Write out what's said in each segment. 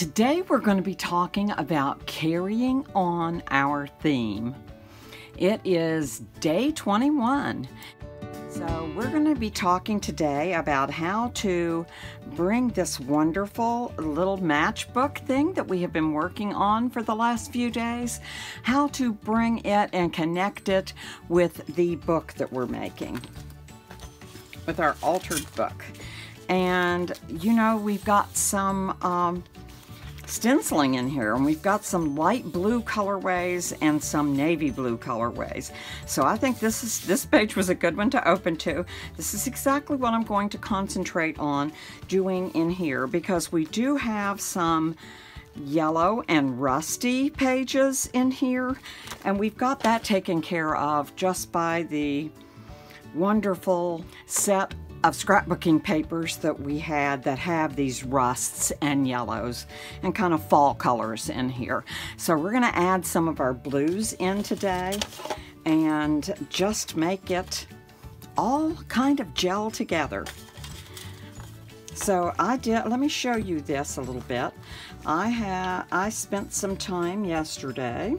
Today we're going to be talking about carrying on our theme. It is day 21. So, we're going to be talking today about how to bring this wonderful little matchbook thing that we have been working on for the last few days, how to bring it and connect it with the book that we're making, with our altered book. And you know, we've got some um, stenciling in here and we've got some light blue colorways and some navy blue colorways. So I think this is this page was a good one to open to. This is exactly what I'm going to concentrate on doing in here because we do have some yellow and rusty pages in here and we've got that taken care of just by the wonderful set of scrapbooking papers that we had that have these rusts and yellows and kind of fall colors in here. So we're going to add some of our blues in today and just make it all kind of gel together. So I did, let me show you this a little bit. I have, I spent some time yesterday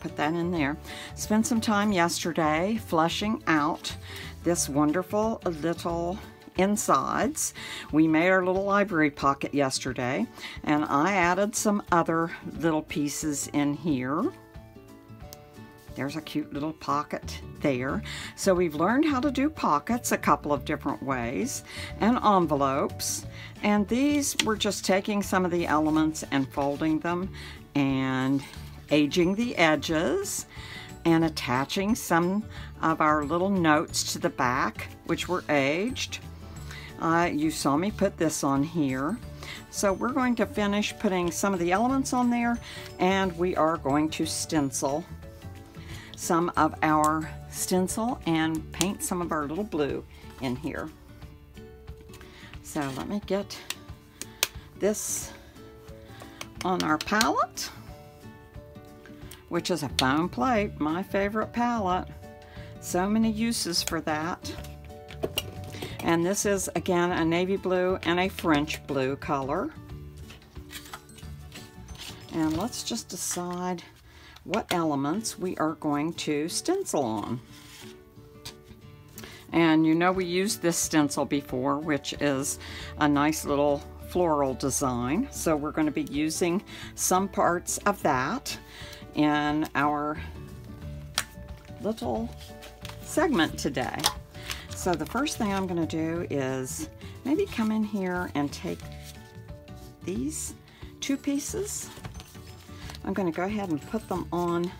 put that in there. Spent some time yesterday flushing out this wonderful little insides. We made our little library pocket yesterday and I added some other little pieces in here. There's a cute little pocket there. So we've learned how to do pockets a couple of different ways and envelopes. And these we're just taking some of the elements and folding them and aging the edges and attaching some of our little notes to the back, which were aged. Uh, you saw me put this on here. So we're going to finish putting some of the elements on there and we are going to stencil some of our stencil and paint some of our little blue in here. So let me get this on our palette which is a foam plate, my favorite palette. So many uses for that. And this is, again, a navy blue and a French blue color. And let's just decide what elements we are going to stencil on. And you know we used this stencil before, which is a nice little floral design. So we're going to be using some parts of that in our little segment today. So the first thing I'm going to do is maybe come in here and take these two pieces. I'm going to go ahead and put them on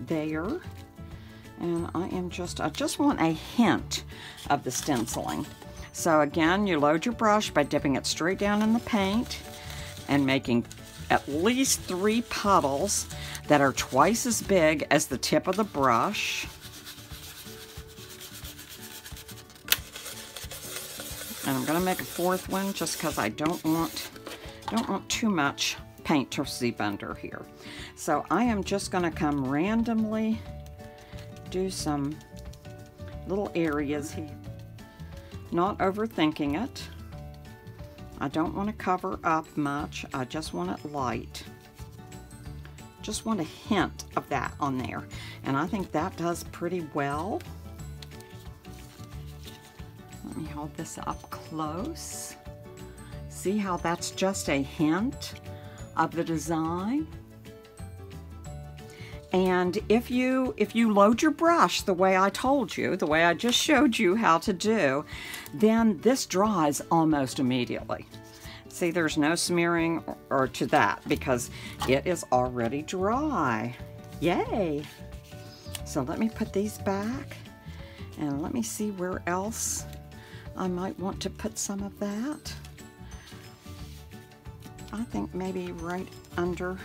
there. And I am just, I just want a hint of the stenciling. So again, you load your brush by dipping it straight down in the paint and making at least three puddles that are twice as big as the tip of the brush. And I'm going to make a fourth one just because I don't want, don't want too much paint to seep under here. So I am just going to come randomly do some little areas here. Not overthinking it. I don't want to cover up much. I just want it light. Just want a hint of that on there. And I think that does pretty well. Let me hold this up close. See how that's just a hint of the design? And if you if you load your brush the way I told you, the way I just showed you how to do, then this dries almost immediately. See, there's no smearing or, or to that because it is already dry. Yay! So let me put these back and let me see where else I might want to put some of that. I think maybe right under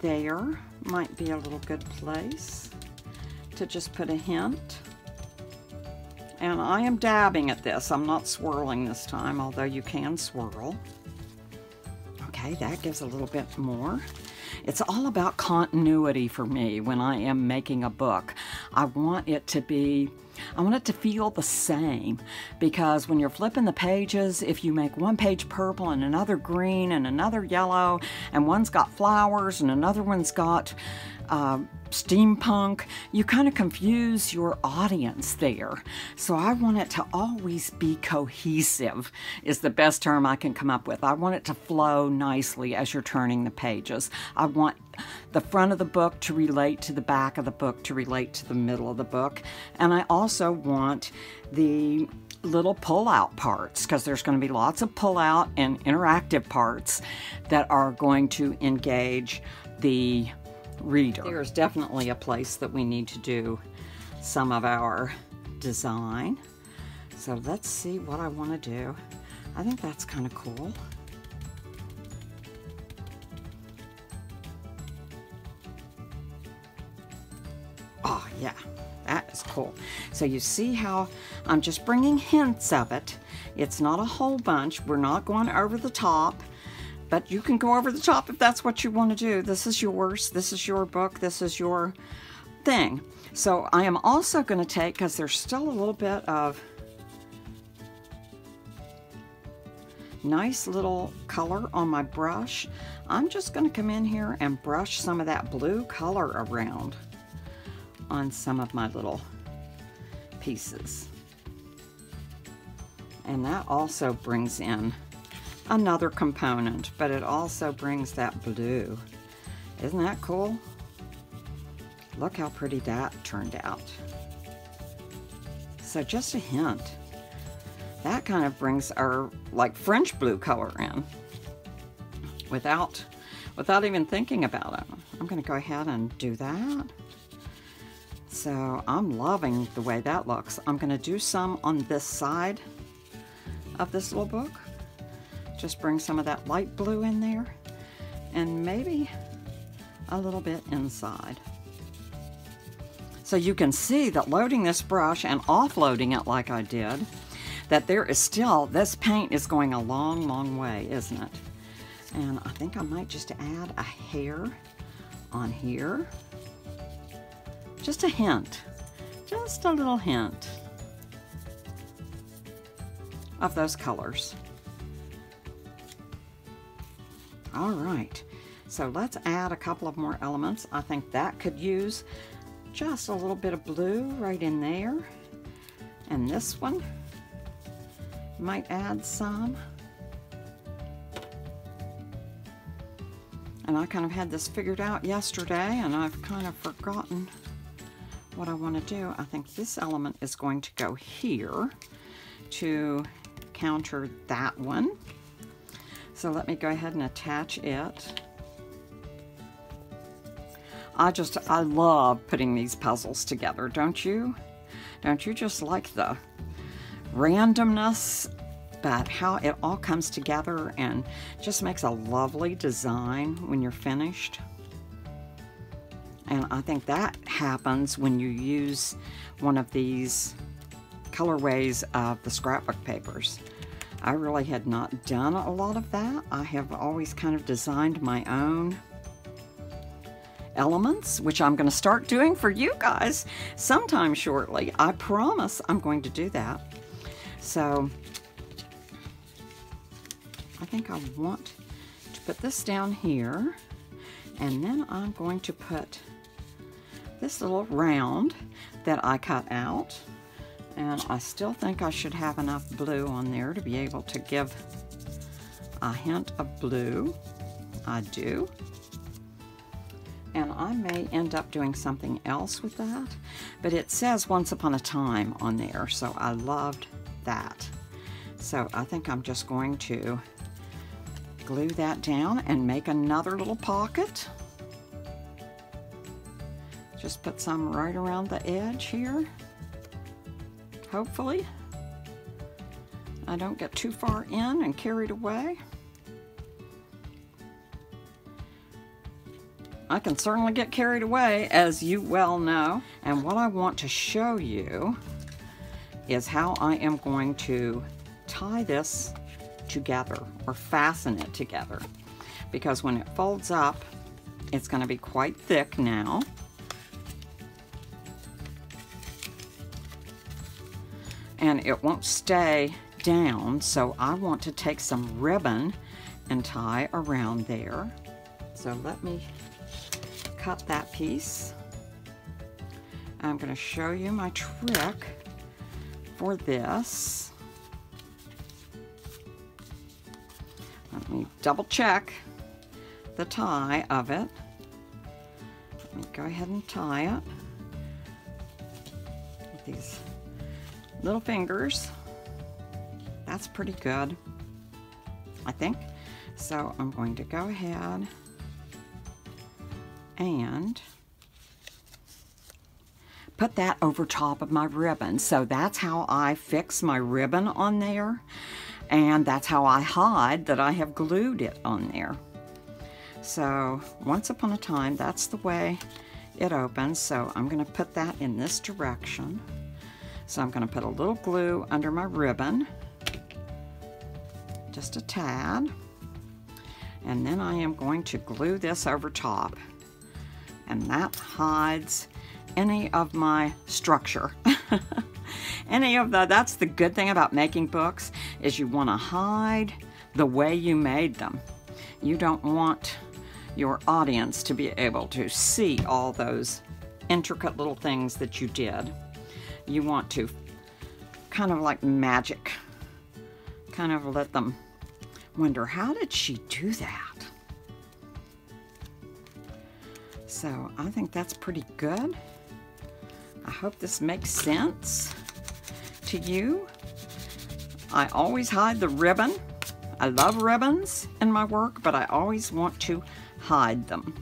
there might be a little good place to just put a hint. And I am dabbing at this. I'm not swirling this time, although you can swirl. Okay, that gives a little bit more. It's all about continuity for me when I am making a book. I want it to be I want it to feel the same because when you're flipping the pages, if you make one page purple and another green and another yellow, and one's got flowers and another one's got uh, steampunk, you kind of confuse your audience there. So I want it to always be cohesive, is the best term I can come up with. I want it to flow nicely as you're turning the pages. I want the front of the book to relate to the back of the book to relate to the middle of the book. And I also want the little pull-out parts because there's going to be lots of pull-out and interactive parts that are going to engage the reader. There's definitely a place that we need to do some of our design. So let's see what I want to do. I think that's kind of cool. Oh yeah, that is cool. So you see how I'm just bringing hints of it. It's not a whole bunch. We're not going over the top but you can go over the top if that's what you want to do. This is yours. This is your book. This is your thing. So I am also going to take, because there's still a little bit of nice little color on my brush, I'm just going to come in here and brush some of that blue color around on some of my little pieces. And that also brings in another component, but it also brings that blue. Isn't that cool? Look how pretty that turned out. So just a hint. That kind of brings our like French blue color in without without even thinking about it. I'm going to go ahead and do that. So I'm loving the way that looks. I'm going to do some on this side of this little book. Just bring some of that light blue in there and maybe a little bit inside. So you can see that loading this brush and offloading it like I did, that there is still, this paint is going a long, long way, isn't it? And I think I might just add a hair on here. Just a hint, just a little hint of those colors. All right, so let's add a couple of more elements. I think that could use just a little bit of blue right in there. And this one might add some. And I kind of had this figured out yesterday and I've kind of forgotten what I want to do. I think this element is going to go here to counter that one. So let me go ahead and attach it. I just, I love putting these puzzles together, don't you? Don't you just like the randomness, but how it all comes together and just makes a lovely design when you're finished? And I think that happens when you use one of these colorways of the scrapbook papers. I really had not done a lot of that. I have always kind of designed my own elements, which I'm going to start doing for you guys sometime shortly. I promise I'm going to do that. So I think I want to put this down here and then I'm going to put this little round that I cut out and I still think I should have enough blue on there to be able to give a hint of blue. I do. And I may end up doing something else with that. But it says Once Upon a Time on there, so I loved that. So I think I'm just going to glue that down and make another little pocket. Just put some right around the edge here hopefully. I don't get too far in and carried away. I can certainly get carried away, as you well know. And what I want to show you is how I am going to tie this together or fasten it together. Because when it folds up, It's going to be quite thick now. And it won't stay down, so I want to take some ribbon and tie around there. So let me cut that piece. I'm going to show you my trick for this. Let me double check the tie of it. Let me go ahead and tie it with these little fingers. That's pretty good, I think. So I'm going to go ahead and put that over top of my ribbon. So that's how I fix my ribbon on there. And that's how I hide that I have glued it on there. So once upon a time, that's the way it opens. So I'm going to put that in this direction. So I'm going to put a little glue under my ribbon, just a tad. And then I am going to glue this over top. And that hides any of my structure. any of the, that's the good thing about making books, is you want to hide the way you made them. You don't want your audience to be able to see all those intricate little things that you did. You want to kind of like magic, kind of let them wonder, how did she do that? So I think that's pretty good. I hope this makes sense to you. I always hide the ribbon. I love ribbons in my work, but I always want to hide them.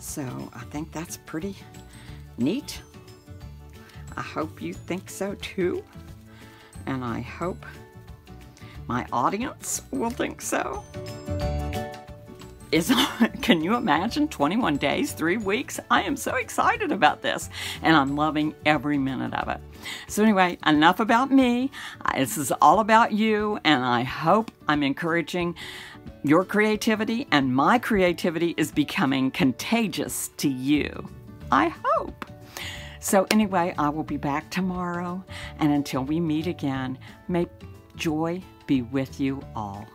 So I think that's pretty neat. I hope you think so too. And I hope my audience will think so. Is, can you imagine 21 days, three weeks? I am so excited about this and I'm loving every minute of it. So, anyway, enough about me. This is all about you, and I hope I'm encouraging your creativity, and my creativity is becoming contagious to you. I hope. So, anyway, I will be back tomorrow, and until we meet again, may joy be with you all.